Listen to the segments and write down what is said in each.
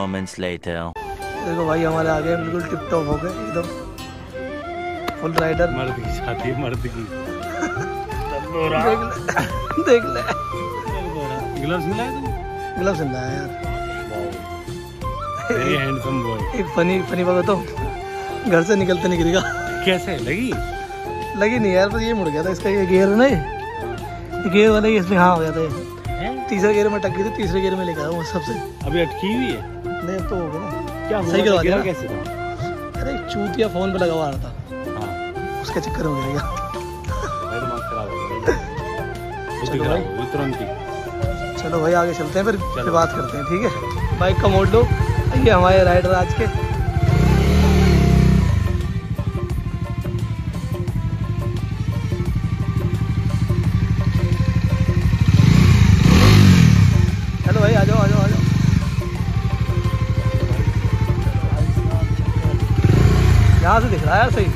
moments later. देखो भाई हमारे आगे बिल्कुल टिप टॉप हो गए एकदम फुल राइडर मर्द की शादी मर्द की। देख ले देख ले। ग्लव्स मिला है तुम ग्लव्स नहीं लाया यार। वेरी हैंडसम बॉय एक फनी फनी बात तो घर से निकलते नहीं गिरेगा। कैसे? लगी? लगी नहीं यार बस ये मुड़ गया था इसका ये गियर है ना गियर वाला ये इसमें हाँ हो गया था तीसरे गियर में टक गई थी तीसरे गियर में लेकर आया हूँ सबसे। अभी अटकी हुई है? नहीं तो हो गए ना। क्या सही करवा दिया। कैसे? अरे चूतिया फ़ोन पे लगा हुआ रहा था। हाँ उसका चक्कर हो गया। चलो भाई। आगे चलते हैं फिर फिर बात करते हैं ठीक है? बाइक का मोड़ लो। ये हमारे राइडर आज के। यहाँ से दिख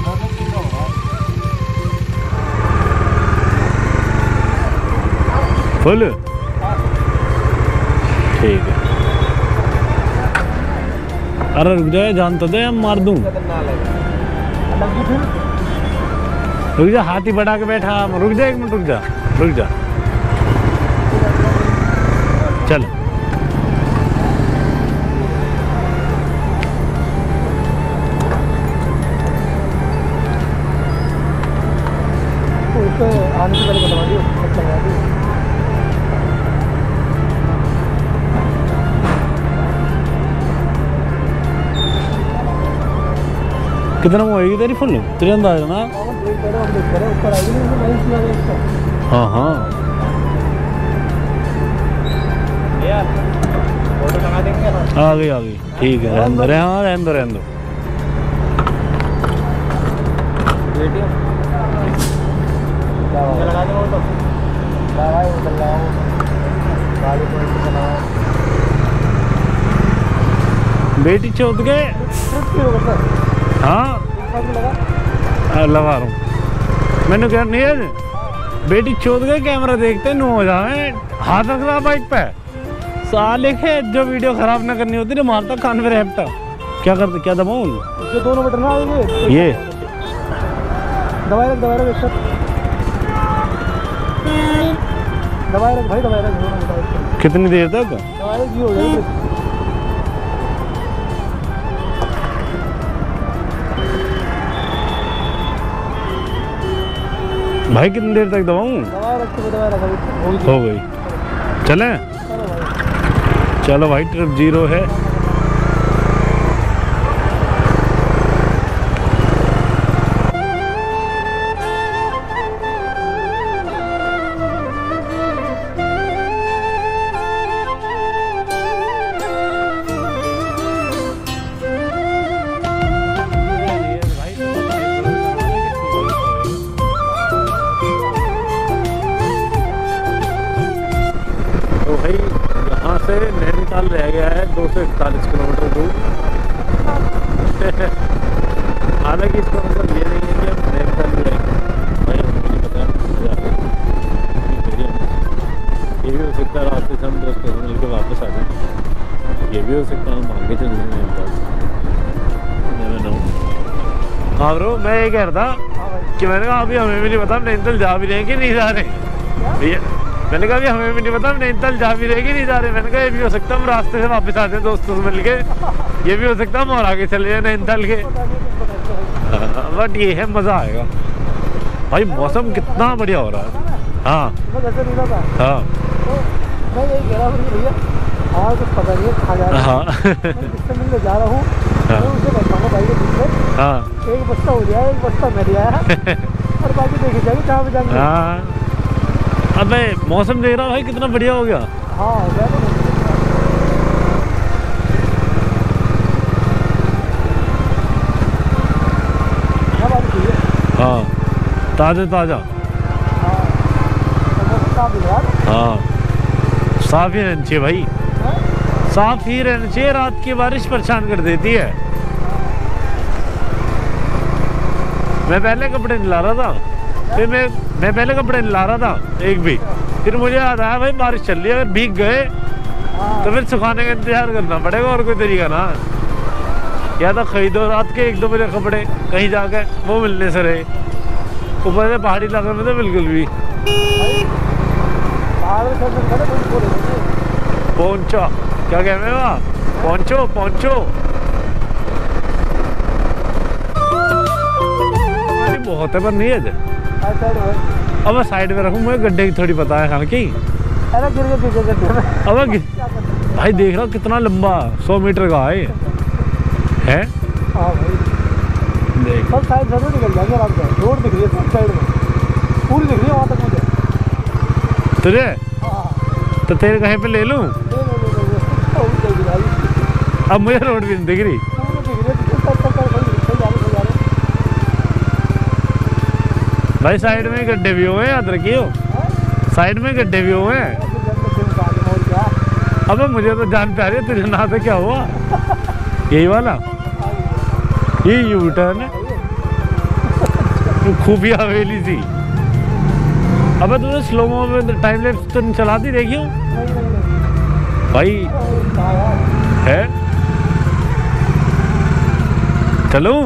रहा यार सही फुल? ठीक है। अरे रुक जाए जान तो हम मार दूँ। रुक जा, हाथ बढ़ा के बैठा। रुक जा, एक मिनट रुक जा रुक जा। कितना में होएगी तेरी फुल तुझे अंदाज़ा ना है हाँ हाँ यार फ़ोटो लगा देंगे ना आ गई आ गई ठीक है. रहने दो हाँ रहने दो रहने दो बेटी चौथ गए हाँ। लगा रहा हूँ। मैंने क्या नहीं है बेटी चौथ गए कैमरा देखते नो हो जाए। हाथ रख रहा बाइक पे। साले के जो वीडियो खराब ना करनी होती ना मारता कान में रेपटा क्या करते क्या दबाऊँ जो दोनों बटन ना ये। दवाई रख दवाई रख दवाई रख भाई दवाई रख। कितनी देर तक? दवाई रख हो जाएगी। भाई कितनी देर तक अभी हो गई। चले? चलो भाई ट्रिप ज़ीरो है। ये कह रहा था कि मैंने कहा अभी हमें भी नहीं पता हम नैनीताल जा भी रहे हैं कि नहीं जा रहे? ये मैंने कहा अभी हमें भी नहीं पता हम नैनीताल जा भी रहे हैं कि नहीं जा रहे? मैंने कहा ये भी हो सकता है हम रास्ते से वापस आते हैं दोस्तों से मिल के ये भी हो सकता है हम और आगे चले जाए नैनीताल के। बट ये है मज़ा आएगा। भाई मौसम कितना बढ़िया हो रहा है। हाँ। हाँ। मैं यही कह रहा हूँ भैया और कुछ पता नहीं खा जा रहा हाँ। मिलने जा रहा हूँ हाँ। हाँ। एक बस्ता हो जाए एक बस्ता मैं लिया और बाकी देखी जाएगी कहाँ पे जाएँगे। हाँ। अबे मौसम देख रहा भाई कितना बढ़िया हो गया। हाँ हो गया तो हाँ। ताज़ा ताज़ा। हाँ। तो साफ़ है। साफ़ ही रहना चाहिए भाई? साफ़ ही रहना चाहिए रात की बारिश परेशान कर देती है। मैं पहले कपड़े नहीं ला रहा था। फिर मैं मैं पहले कपड़े नहीं ला रहा था एक भी। फिर मुझे याद आया भाई बारिश चल रही है अगर भीग गए तो फिर सुखाने का इंतज़ार करना पड़ेगा और कोई तरीका ना। या तो खरीदो रात के एक दो बजे कपड़े कहीं जाके वो मिलने से रहे। ऊपर से पहाड़ी इलाके में तो बिल्कुल भी। नहीं। पहुंचो। क्या कह रहे हो आप? पहुंचो पहुंचो। बहुत है पर नहीं है अब मैं साइड में रखूँ मुझे गड्ढे की थोड़ी पता है खान की। अरे गिर गए गिर गए गड्ढे में अब भाई देख रहा हूँ कितना लंबा सौ मीटर का है। है? हाँ भाई। देख। सब साइड से निकल जाएँगे आराम से। रोड दिख रही है सब साइड में। पूरी दिख रही है वहाँ तक मुझे। तुझे? हाँ। तो तेरे कहीं पे ले लूँ। अब मुझे रोड भी दिख रही। तो भाई, साइड में गड्ढे भी हुए हैं, याद रखियो? साइड में गड्ढे भी हुए हैं। अबे, मुझे तो जान पे आ रही है, तुझे ना तो क्या हुआ। यही वाला। ये यू टर्न है। खुफिया हवेली थी अबे तुझे स्लो मो में टाइम लैप्स तो नहीं चलाती, देखियो। नहीं नहीं नहीं भाई, है? चलूँ।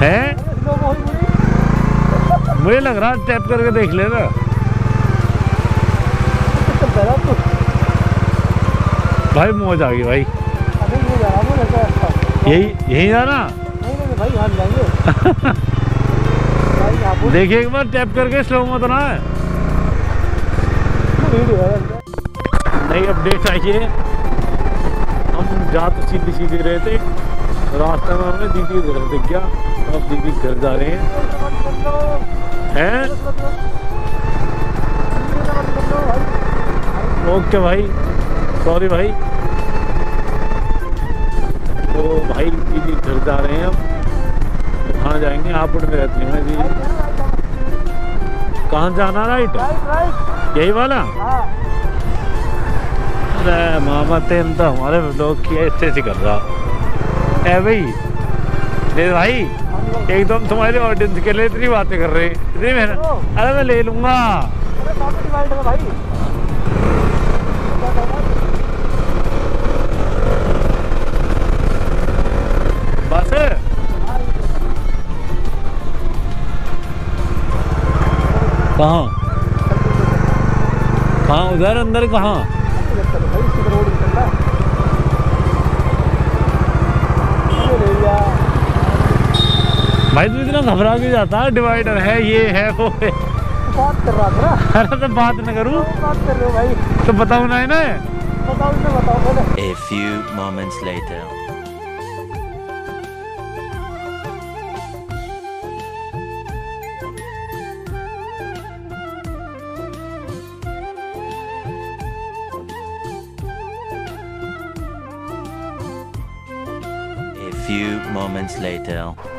है? मुझे लग रहा टैप करके देख लेना। भाई मौज आ गई भाई। यही यही जाना देखिए एक बार टैप करके स्लो मत ना है नई अपडेट आई है। सीधे सीधे रहे थे। रास्ते में हमने दीदी घर दिख गया अब दीदी घर जा रहे हैं। हैं? ओके भाई। सॉरी भाई। तो भाई दीदी घर जा रहे हैं हम तो कहाँ जाएँगे? आप में रहते हैं दीदी कहाँ जाना राइट यही वाला? हाँ मामा तेन तो हमारे लोग की ऐसे से कर रहा। है भाई भाई एकदम तुम्हारे ऑडियंस के लिए इतनी बातें कर रहे इतनी मेहनत। अरे मैं ले लूँगा। क्या? बस। कहाँ? उधर अंदर कहाँ? घबरा के जाता? है डिवाइडर है ये है वो है। बात कर रहा था ना। अरे तो बात न करूँ। तो बात कर रहे हो भाई। तो बताऊँ ना बताओ बताओ A few moments later. A few moments later.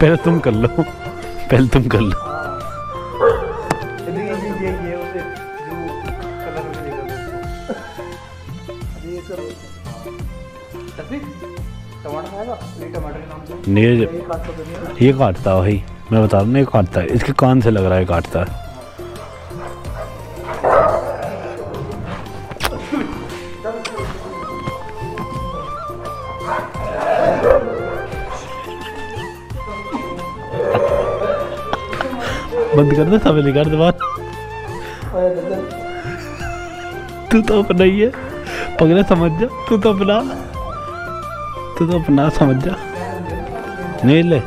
पहले तुम कर लो। पहले तुम कर लो। ये ये काटता भाई मैं बता रहा हूँ ये काटता। है इसके कान से लग रहा है काटता। है बंद कर दे सवेली कर दे बात। तू तो अपना ही है। पगले समझ जा, तू तो अपना। तू तो अपना समझ जा। नहीं ले।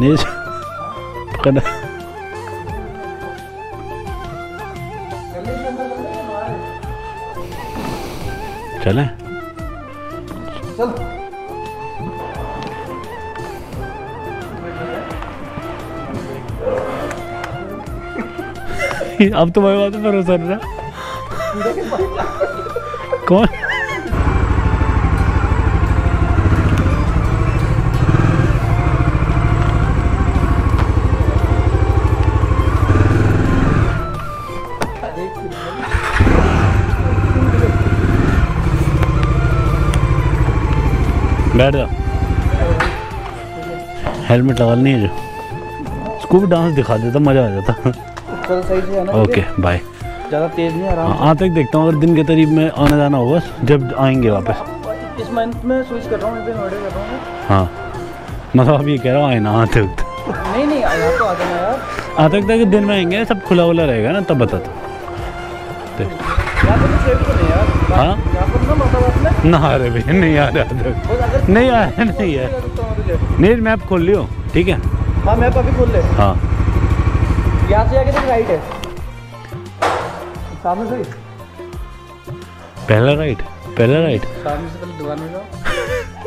नहीं चले। चल। अब तुम्हारी बात पर भरोसा नहीं रहा कौन? बैठ जा। हेलमेट लगा नहीं है जो। उसको भी डांस दिखा देता मज़ा आ जाता। चल सही से आना ओके बाय ज़्यादा तेज़ नहीं आराम हाँ आते देखता हूँ अगर दिन के करीब में आना जाना होगा जब आएँगे वापस। इस मंथ में स्विच कर रहा हूँ कर रहा हूँ। हाँ। मतलब ये कह रहा हूँ आए ना आते वक्त। नहीं नहीं तो आ जाना यार। आते वक्त अगर दिन में आएँगे सब खुला खुला रहेगा ना तब बता तो हाँ? ना में रहे भैया नहीं आ रहे नहीं आया नहीं है। नहीं मैप खोल लियो ठीक है? हाँ मैप अभी खोल ले। हाँ। यहाँ से आगे तो राइट है। सामने से पहला राइट पहला राइट सामने से पहले दुकान में जाओ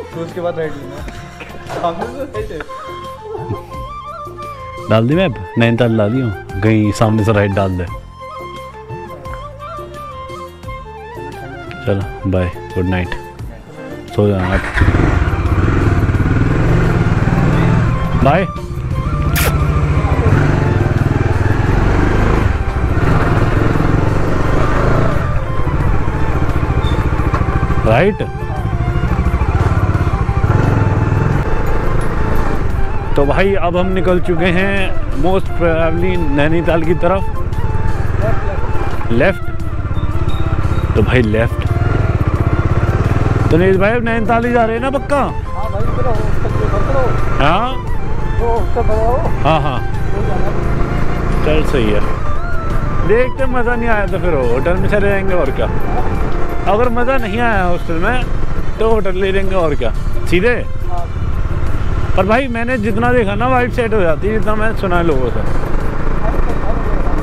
फिर उसके बाद राइट लेना। सामने से राइट है। डाल दी मैप नैनीताल डाल दी हूँ कहीं सामने से राइट डाल दे। चलो बाय गुड नाइट सो जाना आप। Bye right. तो भाई अब हम निकल चुके हैं मोस्ट प्रोबेबली नैनीताल की तरफ़। लेफ़्ट। तो भाई लेफ़्ट। तो नील भाई अब नैनीताल ही जा रहे हैं ना पक्का? हाँ हाँ? हाँ हाँ। चल सही है। देखते मज़ा नहीं आया तो फिर होटल में चले जाएँगे और क्या। अगर मज़ा नहीं आया हॉस्टल में तो होटल ले लेंगे और क्या। सीधे? पर भाई, मैंने जितना देखा ना वाइट सेट हो जाती है जितना मैंने सुना है लोगों से।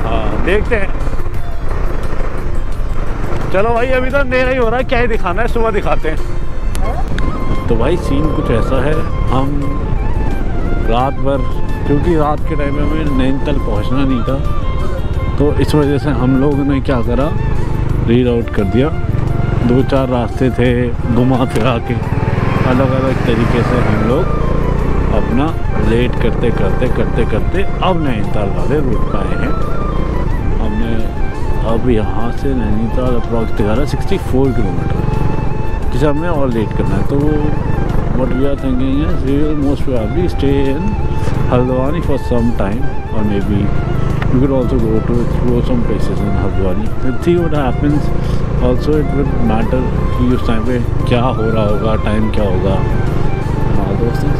हाँ देखते हैं। चलो भाई, अभी तो अंधेरा ही हो रहा है, क्या ही दिखाना है, सुबह दिखाते हैं। तो भाई सीन कुछ ऐसा है, हम रात भर, क्योंकि रात के टाइम में हमें नैनीताल पहुँचना नहीं था तो इस वजह से हम लोगों ने क्या करा रीड आउट कर दिया। दो चार रास्ते थे घुमा फिरा के। अलग अलग तरीके से हम लोग अपना लेट करते करते करते करते अब नैनीताल वाले रूट पर आए हैं। हमने अब यहाँ से नैनीताल अप्रॉक्स दिखा सिक्सटी फोर किलोमीटर। जिसे हमने और लेट करना है तो what we are thinking we will most probably stay in Haldwani for some time or maybe we could also go to explore some places in Haldwani let's see what happens also it will matter कि उस time पे क्या हो रहा होगा time क्या होगा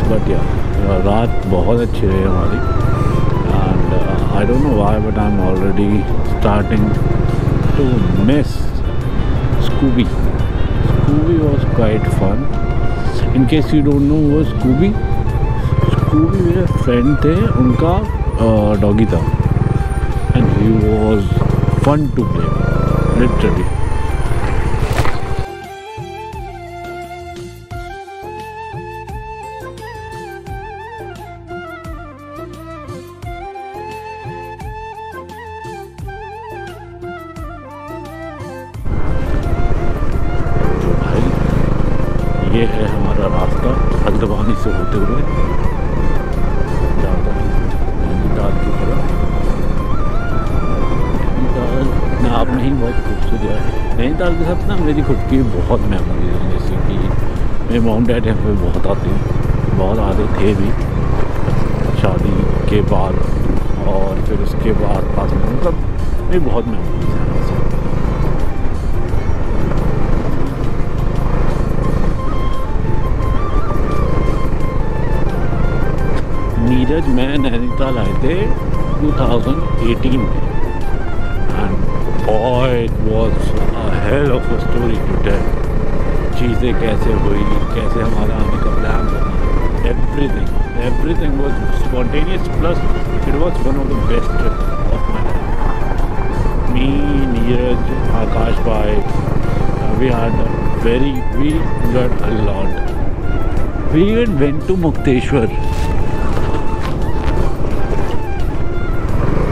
but या रात बहुत अच्छी रही हमारी and I don't know why but I am already starting to miss Scooby Scooby was quite fun in case you don't know वो स्कूबी स्कूबी मेरे फ्रेंड थे, उनका डॉगी था and he was fun to play literally मेरी खुद की बहुत memories हैं, जैसे कि मेरे मॉम डैड यहाँ पे बहुत आते हैं, बहुत आते थे भी, शादी के बाद और फिर उसके बाद पास में मतलब मेरी बहुत मेमोरीज हैं यहाँ से नीरज, में नैनीताल आए थे 2018 में। And boy it was a hell of a story to tell चीज़ें कैसे हुई कैसे हमारा आने का प्लान बना everything everything was spontaneous plus it was one of the best trip of my life me Neeraj Akash भाई we are had very we enjoyed a lot. We even went to Mukteshwar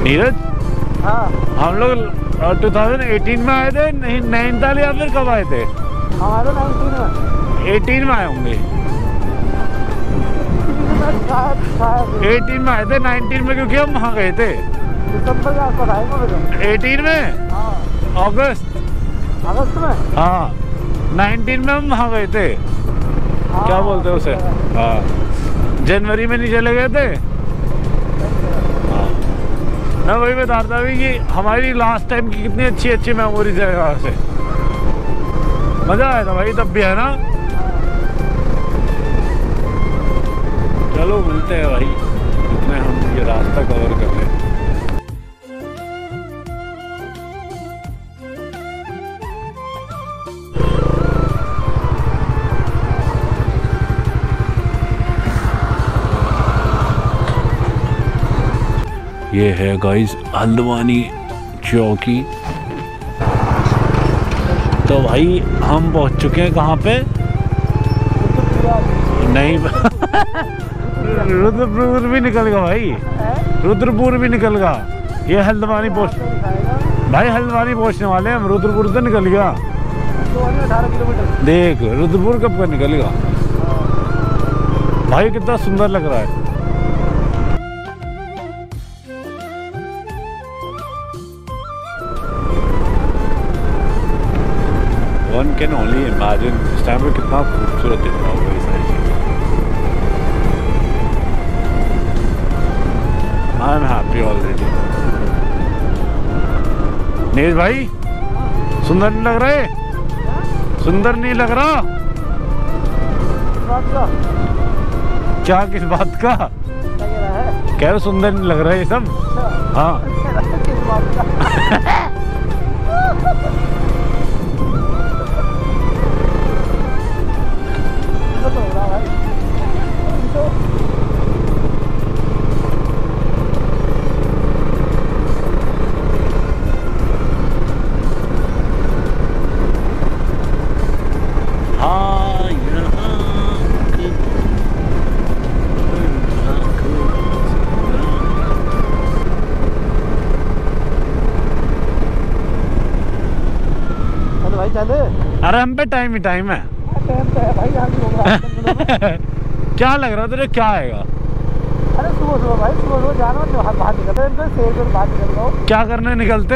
Neeraj हाँ। हम लोग अ, 2018 में आए थे नहीं नैनीताल या फिर कब आए थे? हमारे नाइनटीन में। 18 में आए होंगे। 18 में आए थे 19 में क्योंकि हम वहाँ गए थे। 18 में हाँ। अगस्त। अगस्त में? हाँ। 19 में हम वहाँ गए थे। क्या बोलते हैं उसे? हाँ। जनवरी में नहीं चले गए थे। मैं वही बता रहा था कि, हमारी लास्ट टाइम की कितनी अच्छी अच्छी मेमोरीज है यहाँ से। मज़ा आया था भाई, तब भी, है ना? चलो, मिलते हैं भाई इतने हम ये रास्ता कवर कर लें ये है गाइस हल्द्वानी चौकी। तो भाई, हम पहुँच चुके हैं कहाँ पे? नहीं, रुद्रपुर भी निकल गया भाई। रुद्रपुर भी निकल गया ये हल्द्वानी पहुँच भाई, हल्द्वानी पहुँचने वाले हम रुद्रपुर तो निकल गया। देख, रुद्रपुर कब का निकल गया? भाई, कितना सुंदर लग रहा है। कैन ओनली इमेजिन इस टाइम पे कितना खूबसूरत दिख रहा होगा ये सारी चीज़ें I am happy already Neeraj भाई सुंदर नहीं लग रहे सुंदर नहीं लग रहा क्या किस बात का कह रहा सुंदर नहीं लग रहा है ये सब हाँ अरे हम पे टाइम ही टाइम है। है क्या लग रहा है तुझे? क्या आएगा? अरे सुबह सुबह भाई सुबह सुबह जाना तो बाहर बाहर निकल रहे हैं शेर से बाहर निकल हूँ क्या करने निकलते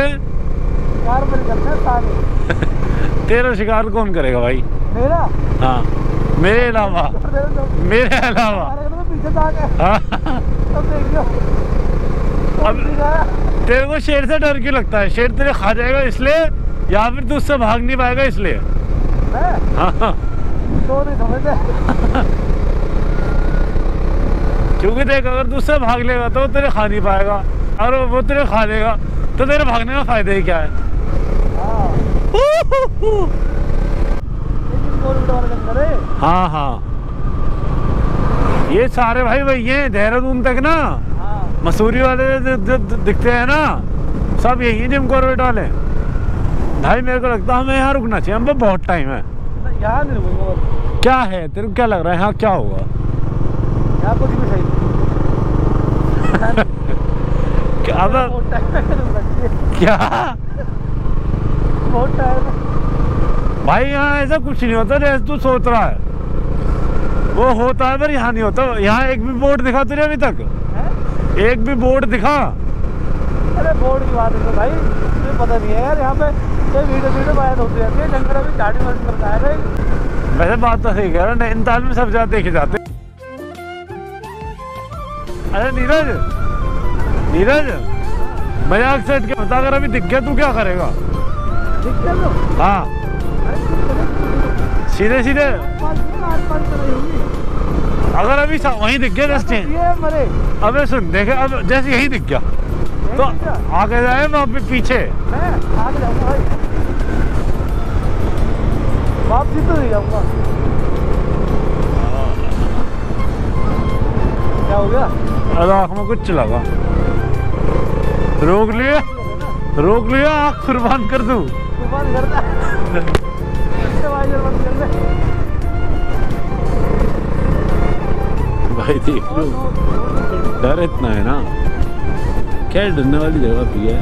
कार में निकलते हैं सारे। तेरा शिकार कौन करेगा भाई? मेरा? हाँ मेरे अलावा। मेरे तो अलावा गए हाँ। देख अब- तेरे को शेर से डर क्यों लगता है? शेर तेरे खा जाएगा इसलिए या फिर तू उससे भाग नहीं पाएगा इसलिए? हाँ हाँ तो समझते क्योंकि देख अगर दूसरा भाग लेगा तो तेरे खा नहीं पाएगा। और वो तेरे खा लेगा तो तेरे भागने का फ़ायदा ही क्या है? हाँ। है हाँ। ये सारे भाई वही हैं देहरादून तक ना। हाँ। मसूरी वाले जो, दिखते हैं ना सब यही हैं जिम कॉर्बेट वाले भाई मेरे को लगता है हमें यहाँ रुकना चाहिए। हम पे बहुत टाइम है। यहाँ नहीं रुकूँगा क्या है? तेरे को क्या लग रहा है? यहाँ क्या होगा? यहाँ कुछ भी सही क्या क्या? बहुत टाइम है। भाई यहाँ ऐसा कुछ नहीं होता जैसे तू सोच रहा है। वो होता है पर यहाँ नहीं होता। यहाँ एक भी बोर्ड दिखा तुझे अभी तक। हैं? एक भी बोर्ड दिखा। अरे बोर्ड की बात है तो भाई मुझे पता नहीं है यार यहाँ पे ये वीडियो वीडियो वायरल होती रहती है। जंगल अभी स्टार्टिंग वर्ड करता है। भाई वैसे बात तो सही कह रहा है नैनीताल में सब जगह देखे जाते अरे नीरज नीरज मज़ाक सेट के बता अगर अभी दिख गया तू क्या करेगा? दिख गया तो। हाँ। तो सीधे सीधे। तो अगर अभी सा- वहीं दिख गया जस्ट अबे सुन देखे अब जैसे यही दिख गया। तो? आगे जाए वहाँ पे पीछे। मैं आगे जाऊँगा भाई। वापसी तो नहीं जाऊँगा। क्या हो गया? अरे आँख में कुछ लगा रोक लिया रोक लिया आँख कुर्बान कर दूँ। तूफ़ान करता है कर भाई देख लो डर इतना है ना। क्या डरने वाली जगह भी है।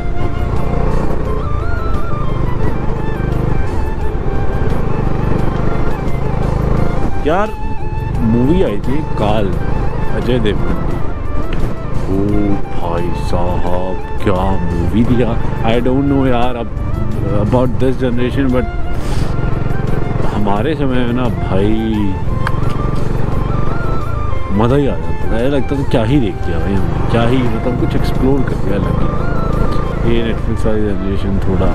यार मूवी आई थी काल, अजय देवगन की। ओ भाई साहब, क्या मूवी दिया आई डोंट नो यार अब अबाउट दिस जनरेशन बट हमारे समय में ना भाई मज़ा ही आ जाता था। लगता था, क्या ही देख लिया भाई हमने? क्या ही मतलब कुछ एक्सप्लोर कर दिया लगे ये नेटफ्लिक्स वाली जनरेशन थोड़ा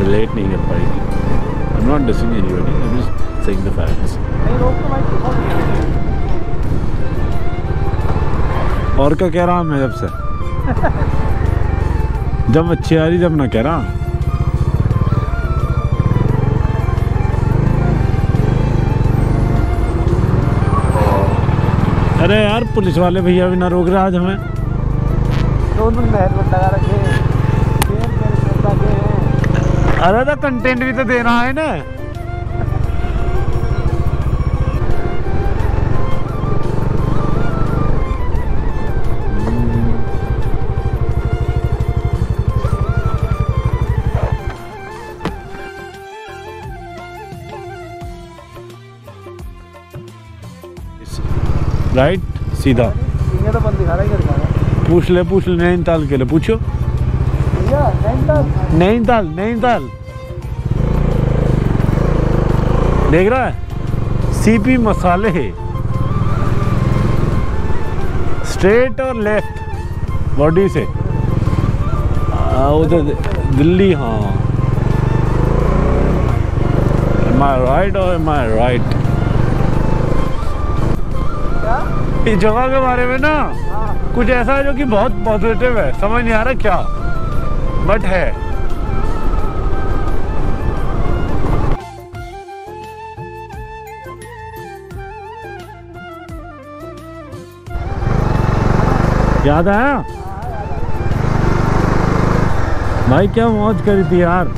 रिलेट नहीं कर पाएगी I am not dissing anybody I am just saying the facts है। और क्या कह रहा हूँ मैं जब से जब अच्छी आ रही जब ना कह रहा। अरे यार पुलिस वाले भैया भी ना रोक रहे आज हमें। अरे तो कंटेंट भी तो दे रहा है ना। राइट सीधा। पूछ ले पूछ ले, नैनीताल के लिए पूछो। नैनीताल नैनीताल। देख रहा है? सीपी मसाले स्ट्रेट और लेफ़्ट बॉडी से। उधर दिल्ली हाँ। एम आई राइट और एम आई राइट इस जगह के बारे में ना, कुछ ऐसा है जो कि बहुत पॉजिटिव है। समझ नहीं आ रहा क्या बट है। याद आया? भाई, क्या मौज करी थी यार।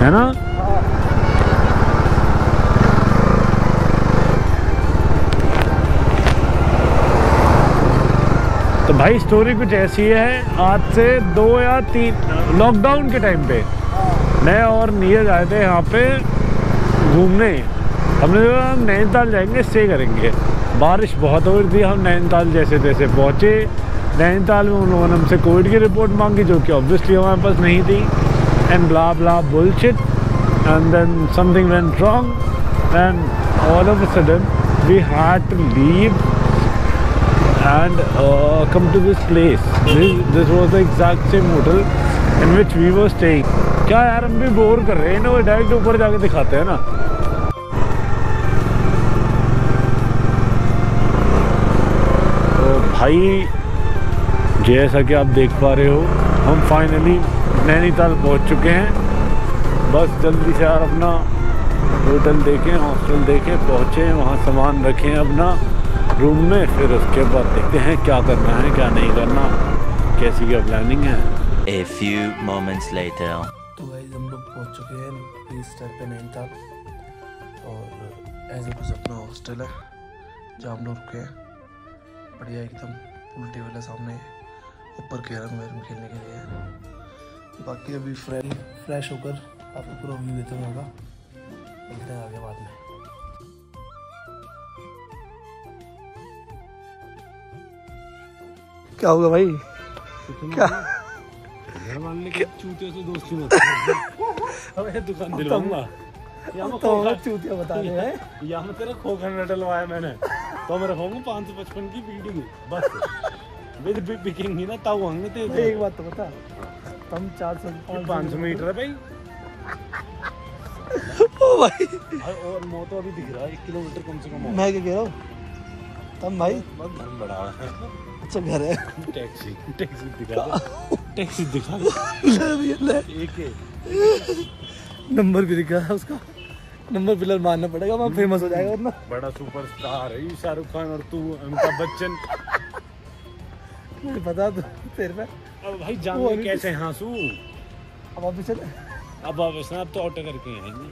है ना? तो भाई स्टोरी कुछ ऐसी है, आज से दो या तीन लॉकडाउन के टाइम पे। मैं और नीरज आए थे यहाँ पे घूमने। हमने सोचा हम नैनीताल जाएँगे स्टे करेंगे। बारिश बहुत हो रही थी, हम नैनीताल जैसे तैसे पहुँचे। नैनीताल में उन लोगों ने हमसे कोविड की रिपोर्ट मांगी, जो कि ऑब्वियसली हमारे पास नहीं थी। And blah blah bullshit and then something went wrong and all of a sudden we had to leave and uh, come to this place. This, this was the exact same hotel in which we were staying. क्या यार हम भी bore कर रहे हैं ना वो direct ऊपर जाके दिखाते हैं ना तो भाई जैसा कि आप देख पा रहे हो हम फाइनली नैनीताल पहुँच चुके हैं बस जल्दी से यार अपना होटल देखें हॉस्टल देखें पहुँचे वहाँ सामान रखें अपना रूम में फिर उसके बाद देखते हैं क्या करना है क्या नहीं करना कैसी क्या प्लानिंग है। A few moments later. तो भाई हम लोग पहुँच चुके हैं प्री स्टार पे नैनीताल। और ऐसे कुछ अपना हॉस्टल है जहाँ हम लोग रुके हैं। बढ़िया एकदम पूल टेबल है सामने ऊपर कैरम वैरम खेलने के लिए बाकी अभी फ्रेश फ्रेश होकर आपको पूरा व्यू देते हैं होगा मिलते हैं आगे बाद में। क्या होगा भाई? क्या? घर वाले के चूतियों से दोस्ती मत अब दुकान दिलवाऊँगा। मैं तो चूतिया बता रहे हैं। या मैं तेरा खोखा डलवाया मैंने। तो मैं रखूँगा पाँच सौ पचपन की बीडी बस। विद बिकेंगी ना तब होंगे भाई, एक बात तो बता। हम चार सौ पाँच सौ मीटर है भाई। ओ भाई। और- और मो तो अभी दिख रहा है एक किलोमीटर कम से कम मैं क्या कह रहा हूँ? तम भाई। बहुत धर्म बड़ा। है अच्छा घर है। टैक्सी टैक्सी दिखा दे। टैक्सी दिखा दे। एक नंबर भी दिखा है उसका। नंबर पिलर मारना पड़ेगा वहाँ फ़ेमस हो जाएगा वरना। बड़ा सुपरस्टार है शाहरुख खान और तू अमिताभ बच्चन। मुझे पता तो तेरे पे। अब भाई जान कैसे हाँसू? अब वापस चले। अब आप इसने अब तो ऑटो करके आएँगे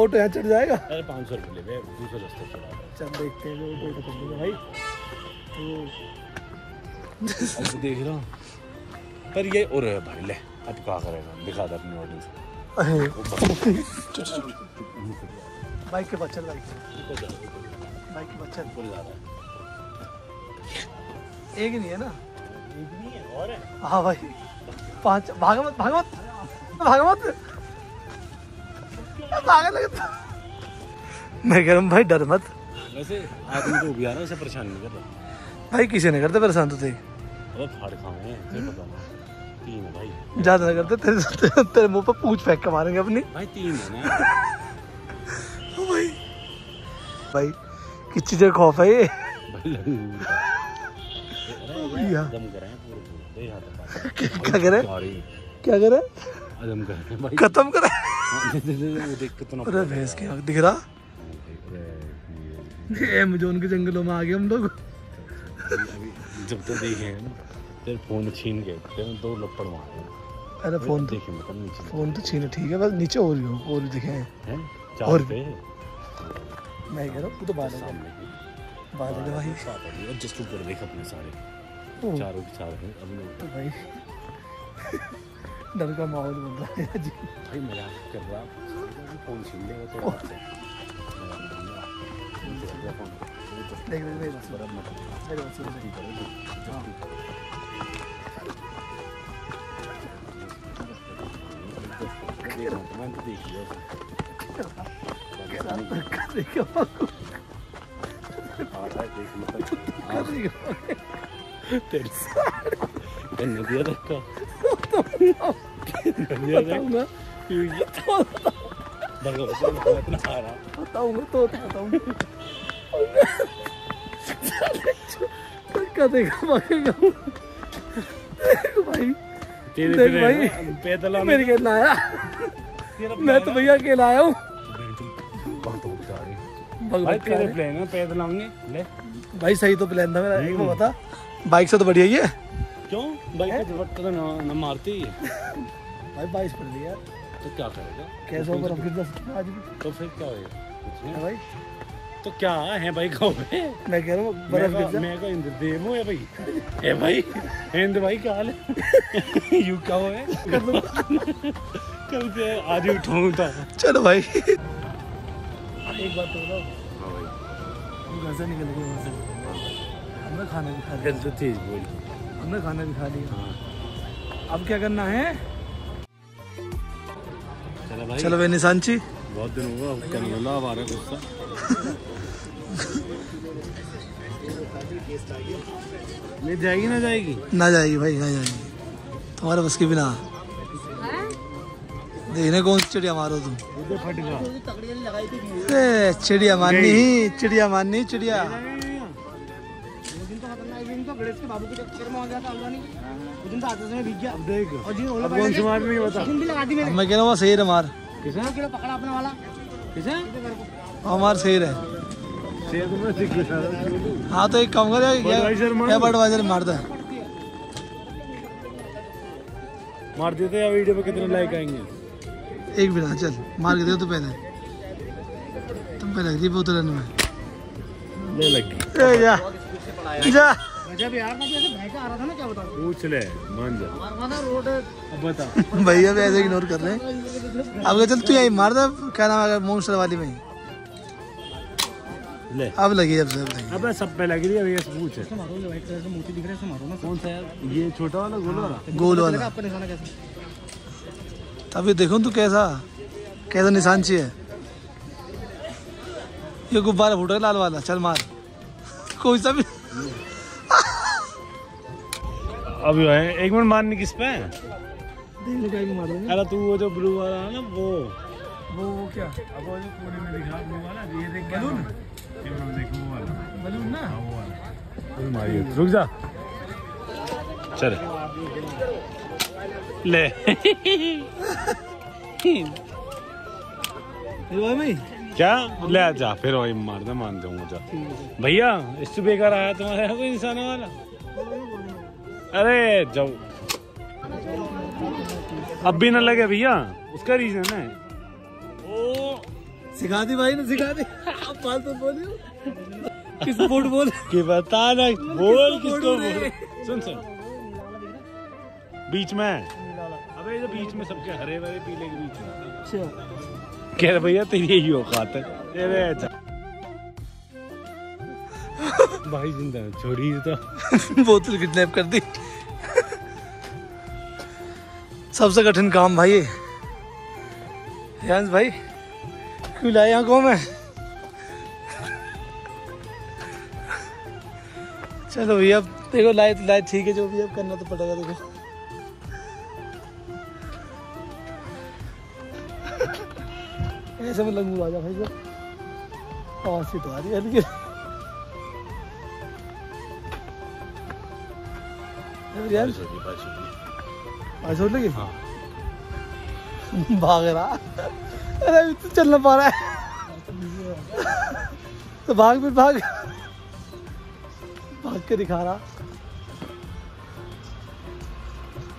ऑटो यहाँ चढ़ जाएगा। अरे पाँच सौ रुपये ले दूसरे रास्ते चला चल देखते हैं ऑटो कर भाई। तो देख रहा हूँ। पर ये और है भाई ले अब क्या करेगा? दिखा दे अपने ऑडियंस बाइक के चल बाइक के बाइक के पास चल। एक ही। नहीं है ना? और है? हाँ भाई। पाँच भागा मत भागा मत भागा मत भागा लगे तो। मैं कह रहा हूँ भाई डर मत। वैसे आदमी तो भी आ रहा है उसे परेशान नहीं कर रहा। भाई किसी ने करते परेशान तो थे। अरे फाड़ खाए तुझे पता ना तीन है भाई ज़्यादा ना करते तेरे तेरे, तेरे मुँह पर पूछ फेंक के मारेंगे अपनी भाई तीन है ना भाई भाई किस चीज़ का खौफ है ये क्या करे क्या करे खत्म करे अरे भैंस की आँख दिख रहा मुझे उनके जंगलों में आ गए हम लोग जब तो देखे हैं ना तेरे फ़ोन छीन के तेरे दो लपड़ मारे। अरे फ़ोन तो मतलब नीचे फ़ोन तो छीने ठीक है बस नीचे और भी हो और दिखे हैं। हैं? और पे? मैं कह रहा हूँ तो बात है बात है भाई सात अभी और जस्ट ऊपर देख अपने सारे। चारों के चार हैं अब लोग तो भाई। डर का माहौल बन रहा है जी भाई मज़ाक कर रहा फ़ोन छीन लेगा तो देख देख तो देख लिया देखो आ नदिया धक्का नदिया धक्का बताऊँगा तो बताऊँगा देखा भागेगा देख भाई देख भाई, पैदल मेरे अकेला आया। मैं तो भैया अकेला आया हूँ। भाई सही तो प्लान था मेरा एक वो बता बाइक से तो बढ़िया ही है। क्यों? बाइक झपट तो ना मारती ही। भाई बाईस पड़ गई तो क्या करेगा? कैसे ऊपर हम दस आज भी? तो फिर क्या होएगा? भाई? तो क्या है भाई कहो बे मैं कह रहा हूँ बर्फ़ गिर जा। मैं का इंद्रदेव हूँ भाई? ए भाई हिंद भाई क्या हाल है? यू क्या हो है कल से आज ही उठाऊँ था चलो भाई। एक बात तो हम घर से निकल गए वहाँ से। हमने खाना भी खा लिया। तो तेज बोल। हमने खाना भी खा लिया। अब क्या करना है? चलो भाई। चलो भाई निशानची बहुत दिन हुआ उसका अब आ रहा गुस्सा। ले जाएगी ना जाएगी? ना जाएगी भाई ना जाएगी। तुम्हारे बस की बिना। देखने कौन सी चिड़िया मारो तुम? चिड़िया माननी ही चिड़िया चिड़िया। मारनी है बता। अब मैं कह रहा हूँ वो शेर है मार। किसे? किसे? हमार शेर है। शेर तो मैं दिख रहा हाँ तो एक काम कर Budweiser मार। या दो। मार देते या वीडियो पे कितने लाइक आएँगे? एक बिना चल मार के दे तू पहले। तुम पहले लग रही बोतल में ले लग गई। ए जा जा। जब यार ना जैसे भैंस आ रहा था ना क्या बताऊँ पूछ ले मान जा। मारवा रोड अब बता। भैया भी ऐसे इग्नोर कर रहे हैं। अब चल तू यही मार दे क्या नाम है मोन्स्टर वाली में? ले। अब लगी अब लगी। अबे सब पे लग रही है भैया पूछ। मारो ये व्हाइट कलर का मोती दिख रहा है इसे मारो ना कौन सा यार ये छोटा वाला गोल वाला? गोल वाला। आपका निशाना कैसा अभी देखो तू कैसा कैसा निशान चाहिए। ये गुब्बारा फूट लाल वाला चल मार। कोई सा भी अब है एक मिनट मारनी किस पे अरे तू वो जो ब्लू वाला है ना वो। वो वो क्या? अब वो जो कोने में दिखा ब्लू वाला ये देख बलून? ये देखो वो वाला। बलून ना? हाँ, वो वाला। तू मारिए रुक जा। चल। ले। क्या ले जा फिर वही मार दे मान दूँगा जा। भैया इससे बेकार आया तुम्हारे यहाँ कोई निशाना वाला अरे जाओ। अब भी ना लगे भैया उसका रीजन है। ओ। सिखा दी भाई ने सिखा दी। आप फालतू बोलियो किस बोर्ड बोल कि बता ना बोल किसको बोल सुन सुन। बीच में। अबे ये बीच में सबके हरे भरे पीले के बीच में। अच्छा। कह रहे भैया तेरी यही औकात है। भाई ज़िंदा छोड़ी तो बोतल किडनैप कर दी। सबसे कठिन काम भाई ये। भाई क्यों लाए यहाँ को मैं? चलो भैया देखो लाए तो लाए ठीक है जो भी अब करना तो पड़ेगा देखो। ऐसे में लगू आ जा भाई साहब। आवाज़ सी तो आ रही है यार। बारिश हो हो लगी हाँ भाग रहा अरे अभी तो चल ना पा रहा है। तो भाग फिर भाग। भाग के दिखा रहा।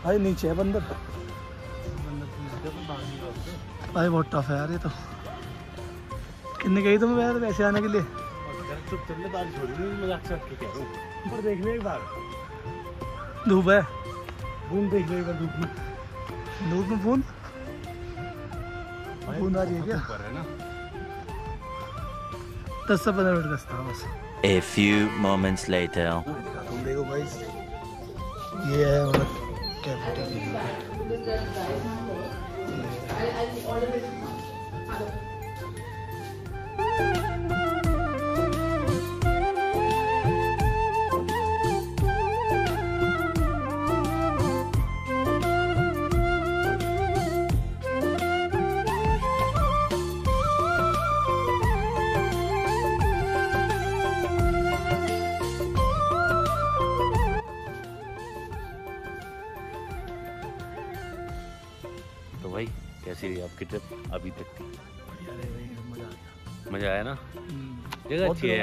भाई नीचे है बंदर। भाई बहुत टफ है यार ये तो। कितने गई तुम यार वैसे आने के लिए। कह पर एक बार। धूप है। बूंद देख ले एक धूप में। धूप में बूंद? बूंद आ रही है क्या? दस से पंद्रह मिनट का रास्ता है बस। A few moments later. तुम देखो भाई। ये है मतलब कैफेटेरिया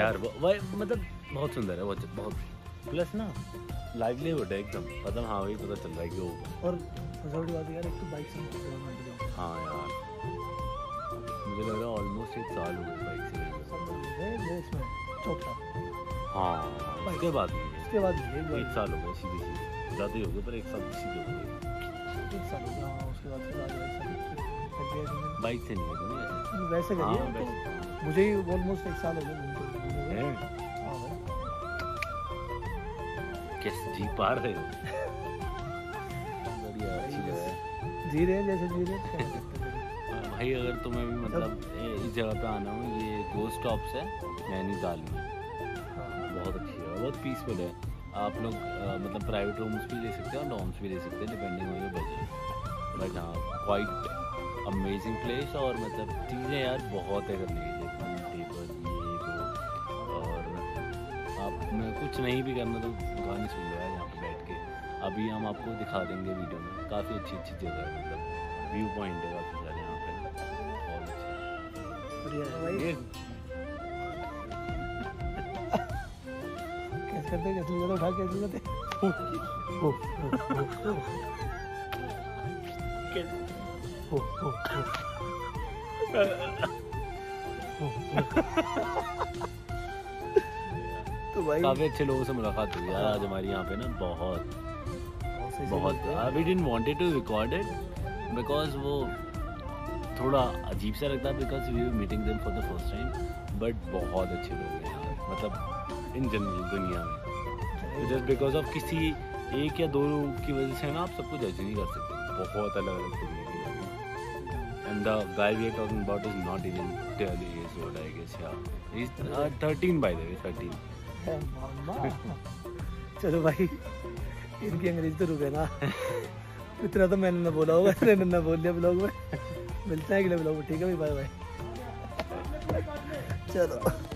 यार वो- वह मतलब बहुत सुंदर है बहुत बहुत। प्लस ना लाइवलीहुड है एकदम। मतलब हाँ भाई पता चल रहा है कि वो और सबसे बात यार एक तो बाइक से है। हाँ यार। मुझे लग रहा है ऑलमोस्ट एक साल हो गए बाइक से चौथा। हाँ उसके बाद उसके बाद एक साल हो गए सीधे सीधे ज़्यादा ही हो गए पर एक साल सीधे हो गए। एक साल हो गया हाँ उसके बाद। बाइक से नहीं वैसे हाँ, करिए मुझे ही ऑलमोस्ट एक साल हो गया हैं? हाँ कैसे जी पा रहे हो बढ़िया अच्छी है जी रहे जैसे जी रहे भाई अगर तुम्हें भी मतलब इस जगह पे आना हो ये गोस्ट टॉप्स है नैनीताल में बहुत अच्छी है बहुत पीसफुल है आप लोग मतलब प्राइवेट रूम्स भी ले सकते हैं और डॉम्स भी ले सकते हैं depending on your budget but हाँ क्वाइट अमेजिंग प्लेस और मतलब चीज़ें यार बहुत है करने के कुछ नहीं भी करना तो गाने सुन लो यार यहाँ पे बैठ के अभी हम आपको दिखा देंगे वीडियो में काफ़ी अच्छी अच्छी जगह है मतलब व्यू पॉइंट है काफ़ी सारे यहाँ पे अच्छे है कैसे करते कैसे उठा के तो भाई। काफ़ी अच्छे लोगों से मुलाकात हुई यार आज हमारी यहाँ पे ना बहुत। बहुत। We didn't wanted to record it because वो थोड़ा अजीब सा लगता है because we meeting them for the first time but बहुत अच्छे लोग हैं यार मतलब इन जनरल दुनिया में। जस्ट बिकॉज़ ऑफ़ किसी एक या दो की वजह से ना आप सबको जज नहीं कर सकते। बहुत अलग अलग तरीके के and the guy we are talking about is not even tell is what I guess या इज़ 13 बाय द वे 13 है मामा चलो भाई इनकी अंग्रेज़ी तो रुके ना। इतना तो मैंने ना बोला होगा मैंने ना बोल दिया ब्लॉग में। मिलते हैं अगले ब्लॉग में ठीक है भाई बाय बाय चलो।